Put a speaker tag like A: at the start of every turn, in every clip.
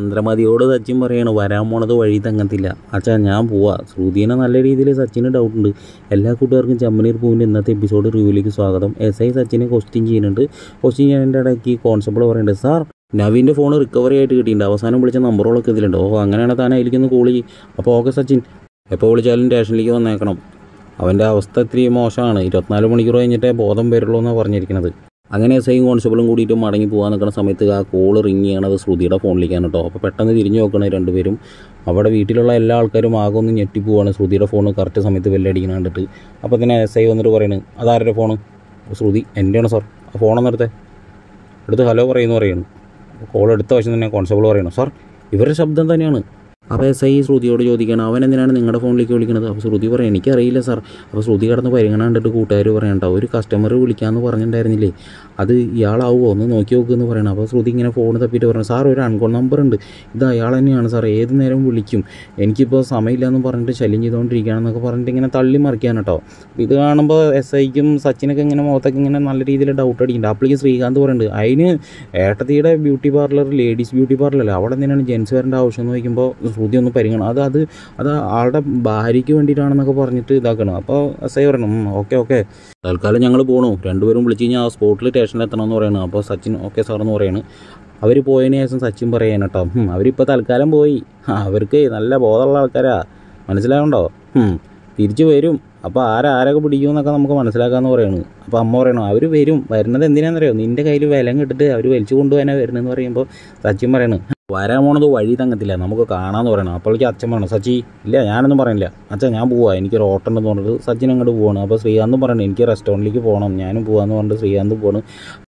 A: ചന്ദ്രമതിയോട് സച്ചിൻ പറയാണ് വരാൻ പോണത് വഴി തങ്ങത്തില്ല. അച്ഛാ ഞാൻ പോവാ. ശ്രുതിനെ നല്ല രീതിയിൽ സച്ചിന് ഡൗട്ട് ഉണ്ട്. എല്ലാ കൂട്ടുകാർക്കും ചമ്മനീർ പൂവിന്റെ ഇന്നത്തെ എപ്പിസോഡ് റിവ്യൂലേക്ക് സ്വാഗതം. എസ് ഐ സച്ചിനെ ക്വസ്റ്റ്യൻ ചെയ്യുന്നുണ്ട്. ക്വസ്റ്റ്യൻ ചെയ്യുന്നതിന്റെ ഇടയ്ക്ക് കോൺസെപ്റ്റ് പറയുന്നുണ്ട് സാർ നവീന്റെ ഫോൺ റിക്കവറി ആയിട്ട് കിട്ടിയിട്ടുണ്ട്. അവസാനം വിളിച്ച നമ്പറുകളൊക്കെ ഇതിലുണ്ട്. ഓ അങ്ങനെയാണ് താൻ അതിലേക്കൊന്ന് കോൾ ചെയ്യും. അപ്പോൾ ഓക്കെ സച്ചിൻ എപ്പോൾ വിളിച്ചാലും സ്റ്റേഷനിലേക്ക് വന്നേക്കണം. അവന്റെ അവസ്ഥ ഇത്തിരി മോശമാണ്. ഇരുപത്തിനാല് മണിക്കൂർ കഴിഞ്ഞിട്ടേ ബോധം വരുള്ളൂ എന്നാണ് പറഞ്ഞിരിക്കുന്നത് അങ്ങനെ എസ് ഐയും കോൺസ്റ്റബിളും കൂടിയിട്ട് മടങ്ങി പോകാൻ നിൽക്കുന്ന സമയത്ത് ആ കോൾ റിങ് ചെയ്യണത് ശ്രുതിയുടെ ഫോണിലേക്കാണ് കേട്ടോ. അപ്പോൾ പെട്ടെന്ന് തിരിഞ്ഞു നോക്കണേ രണ്ടുപേരും. അവിടെ വീട്ടിലുള്ള എല്ലാ ആൾക്കാരും ആകെ ഒന്ന് ഞെട്ടിപ്പോവാണ് ശ്രുതിയുടെ ഫോൺ കറക്റ്റ് സമയത്ത് ബെല്ലടിക്കുന്ന കണ്ടിട്ട്. അപ്പോൾ തന്നെ എസ് ഐ വന്നിട്ട് പറയുന്നത് അതാരുടെ ഫോണ്? ശ്രുതി എന്റെയാണ് സാർ ആ ഫോണൊന്നും എടുത്തേ. ഹലോ പറയുന്നു പറയുന്നു കോൾ എടുത്ത വശം തന്നെ കോൺസ്റ്റബിൾ പറയുന്നു സാർ ഇവരുടെ ശബ്ദം തന്നെയാണ്. അപ്പോൾ എസ് ഐ ശ്രുതിയോട് ചോദിക്കണം അവൻ എന്തിനാണ് നിങ്ങളുടെ ഫോണിലേക്ക് വിളിക്കുന്നത് അപ്പോൾ ശ്രുതി പറയാം എനിക്കറിയില്ല സാർ. അപ്പോൾ ശ്രുതി കടന്ന് പരിഗണന കണ്ടിട്ട് കൂട്ടുകാർ പറയണ്ട ഒരു കസ്റ്റമർ വിളിക്കാമെന്ന് പറഞ്ഞിട്ടുണ്ടായിരുന്നില്ലേ അത് ഇയാളാവുമോ ഒന്ന് നോക്കി നോക്കുമെന്ന് പറയണം. അപ്പോൾ ശ്രുതി ഇങ്ങനെ ഫോൺ തപ്പിയിട്ട് പറഞ്ഞു സാർ ഒരു അൺകോൺ നമ്പർ ഉണ്ട്. ഇത് അയാൾ തന്നെയാണ് സാർ. ഏത് നേരം വിളിക്കും? എനിക്കിപ്പോൾ സമയമില്ല എന്ന് പറഞ്ഞിട്ട് ശല്യം ചെയ്തുകൊണ്ടിരിക്കുകയാണെന്നൊക്കെ പറഞ്ഞിട്ട് ഇങ്ങനെ തള്ളി മറിക്കാൻ കേട്ടോ ഇത് കാണുമ്പോൾ എസ് ഐക്കും സച്ചിനൊക്കെ ഇങ്ങനെ മുഖത്തൊക്കെ ഇങ്ങനെ നല്ല രീതിയിൽ ഡൗട്ട് അടിക്കുന്നുണ്ട്. അപ്പോഴേക്കും ശ്രീകാന്ത് പറയുന്നുണ്ട് അതിന് ഏട്ടത്തിയുടെ beauty parlour ladies beauty parlour അവിടെ എന്തിനാണ് ജെൻസ് വരേണ്ട ആവശ്യം? എന്ന് ചോദിക്കുമ്പോൾ ശ്രുതി ഒന്ന് പരിഗണന അത് അത് അത് ആളുടെ ഭാര്യയ്ക്ക് വേണ്ടിയിട്ടാണെന്നൊക്കെ പറഞ്ഞിട്ട് ഇതാക്കണം. അപ്പോൾ എസ് ഐ പറയണം ഓക്കെ ഓക്കെ. തൽക്കാലം ഞങ്ങൾ പോകണു രണ്ടുപേരും വിളിച്ച് കഴിഞ്ഞാൽ ആ സ്പോട്ടിൽ സ്റ്റേഷനിൽ എത്തണമെന്ന് പറയണം. അപ്പോൾ സച്ചിൻ ഓക്കെ സാർ എന്ന് പറയണം. അവർ പോയതിന് ശേഷം സച്ചിൻ പറയാൻ കേട്ടോ. അവരിപ്പോൾ തൽക്കാലം പോയി. അവർക്ക് നല്ല ബോധമുള്ള ആൾക്കാരാ. മനസ്സിലാവുണ്ടോ? തിരിച്ചു വരും. അപ്പോൾ ആരാരൊക്കെ പിടിക്കും പിടിക്കുമെന്നൊക്കെ നമുക്ക് മനസ്സിലാക്കാമെന്ന് പറയുന്നത് അപ്പോൾ അമ്മ പറയണം അവർ വരും. വരുന്നത് എന്തിനാണെന്നറിയോ നിന്റെ കയ്യിൽ വിലം കിട്ടിട്ട് അവർ വലിച്ചു കൊണ്ടുപോകാനാണ് വരുന്നതെന്ന് പറയുമ്പോൾ സച്ചിൻ പറയണം വരാൻ പോണത് വഴി തങ്ങത്തില്ല. നമുക്ക് കാണാമെന്ന് പറയണം. അപ്പോഴേക്ക് അച്ഛൻ പറഞ്ഞു സച്ചി ഇല്ല ഞാനൊന്നും പറയുന്നില്ല. അച്ഛൻ ഞാൻ പോവാ. എനിക്കൊരു ഓട്ടം ഉണ്ടെന്ന് പറഞ്ഞിട്ട് സച്ചിൻ അങ്ങോട്ട് പോവാണ്. അപ്പോൾ ശ്രീകാന്തും പറയണം എനിക്ക് റെസ്റ്റോറന്റിലേക്ക് പോകണം. ഞാനും പോവാന്ന് പറഞ്ഞിട്ട് ശ്രീകാന്ത് പോവാണ്.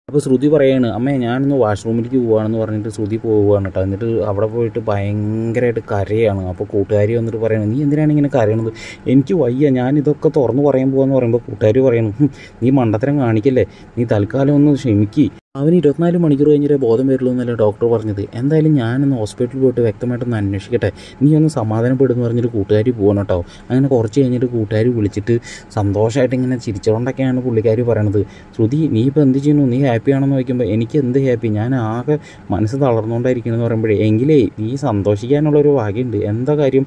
A: അപ്പോൾ ശ്രുതി പറയാണ് അമ്മേ ഞാനൊന്ന് വാഷ്റൂമിലേക്ക് പോവാണെന്ന് പറഞ്ഞിട്ട് ശ്രുതി പോവുകയാണ് കേട്ടോ. എന്നിട്ട് അവിടെ പോയിട്ട് ഭയങ്കരമായിട്ട് കരയാണ്. അപ്പോൾ കൂട്ടുകാരി വന്നിട്ട് പറയുന്നത് നീ എന്തിനാണ് ഇങ്ങനെ കരയണത്? എനിക്ക് വയ്യ. ഞാൻ ഇതൊക്കെ തുറന്ന് പറയാൻ പോകാന്ന് പറയുമ്പോൾ കൂട്ടുകാർ പറയണം നീ മണ്ടത്തരം കാണിക്കല്ലേ? നീ തൽക്കാലം ഒന്ന് ക്ഷമിക്ക്. അവന് ഇരുപത്തിനാല് മണിക്കൂർ കഴിഞ്ഞിട്ട് ബോധം വരുള്ളൂ എന്നല്ല ഡോക്ടർ പറഞ്ഞത്. എന്തായാലും ഞാനൊന്ന് ഹോസ്പിറ്റലിൽ പോയിട്ട് വ്യക്തമായിട്ടൊന്ന് അന്വേഷിക്കട്ടെ. നീ ഒന്ന് സമാധാനപ്പെടുന്നു പറഞ്ഞിട്ട് കൂട്ടുകാരി പോകണം കേട്ടോ. അങ്ങനെ കുറച്ച് കഴിഞ്ഞിട്ട് കൂട്ടുകാരി വിളിച്ചിട്ട് സന്തോഷമായിട്ട് ഇങ്ങനെ ചിരിച്ചുകൊണ്ടൊക്കെയാണ് പുള്ളിക്കാരി പറയണത്. ശ്രുതി നീ ഇപ്പോൾ എന്ത് ചെയ്യുന്നു? നീ ഹാപ്പി ആണെന്ന് ചോദിക്കുമ്പോൾ എനിക്ക് എന്ത് ഹാപ്പി ഞാൻ ആകെ മനസ്സ് തളർന്നുകൊണ്ടായിരിക്കണമെന്ന് പറയുമ്പോഴേ എങ്കിലേ നീ സന്തോഷിക്കാനുള്ള ഒരു ഭാഗ്യമുണ്ട് എന്താ കാര്യം?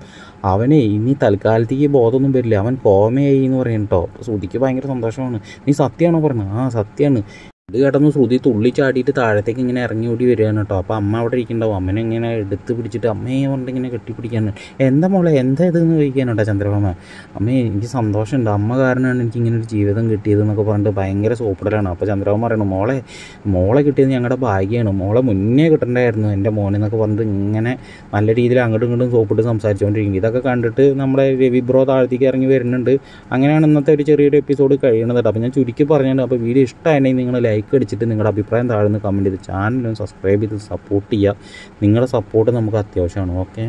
A: അവനെ ഇനി തൽക്കാലത്തേക്ക് ബോധമൊന്നും വരില്ല. അവൻ കോമയായി എന്ന് പറയും കേട്ടോ. അപ്പോൾ ശ്രുതിക്ക് ഭയങ്കര സന്തോഷമാണ്. നീ സത്യമാണോ പറഞ്ഞത്? ആ സത്യമാണ്. ഇത് കേട്ടൊന്ന് ശ്രുതി തുള്ളി ചാടിയിട്ട് താഴത്തേക്ക് ഇങ്ങനെ ഇറങ്ങി ഓടി വരികയാണ് കേട്ടോ. അപ്പോൾ അമ്മ അവിടെ ഇരിക്കുന്നുണ്ടാവും. അമ്മനെ ഇങ്ങനെ എടുത്ത് പിടിച്ചിട്ട് അമ്മയെ പറഞ്ഞിട്ട് ഇങ്ങനെ കെട്ടിപ്പിടിക്കാണ് എന്താ മോളെ എന്താ ഇതെന്ന് ചോദിക്കാനുണ്ടോ ചന്ദ്രഭാമ. അമ്മേ എനിക്ക് സന്തോഷമുണ്ട്. അമ്മ കാരണമാണ് എനിക്ക് ഇങ്ങനെ ഒരു ജീവിതം കിട്ടിയത് എന്നൊക്കെ പറഞ്ഞിട്ട് ഭയങ്കര സോപ്പിടലാണ്. അപ്പോൾ ചന്ദ്രഭാമ പറയണു മോളെ മോളെ കിട്ടിയത് ഞങ്ങളുടെ ഭാഗ്യമാണ് മോളെ മുന്നേ കിട്ടണ്ടായിരുന്നു എന്റെ മോനെന്നൊക്കെ പറഞ്ഞിട്ട് ഇങ്ങനെ നല്ല രീതിയിൽ അങ്ങോട്ടും ഇങ്ങോട്ടും സോപ്പിട്ട് സംസാരിച്ചുകൊണ്ടിരിക്കും ഇതൊക്കെ കണ്ടിട്ട് നമ്മുടെ രവി ബ്രോ താഴത്തേക്ക് ഇറങ്ങി വരുന്നുണ്ട്. അങ്ങനെയാണ് ഇന്നത്തെ ഒരു ചെറിയൊരു എപ്പിസോഡ് കഴിയുന്നത് കേട്ടോ. അപ്പോൾ ഞാൻ ചുരുക്കി പറഞ്ഞിട്ടുണ്ട് അപ്പോൾ വീഡിയോ ഇഷ്ടമായി നിങ്ങൾ ലൈക്ക് അടിച്ചിട്ട് നിങ്ങളുടെ അഭിപ്രായം താഴെ നിന്ന് കമന്റ് ചെയ്ത് ചാനലും സബ്സ്ക്രൈബ് ചെയ്ത് സപ്പോർട്ട് ചെയ്യുക. നിങ്ങളുടെ സപ്പോർട്ട് നമുക്ക് അത്യാവശ്യമാണ് ഓക്കെ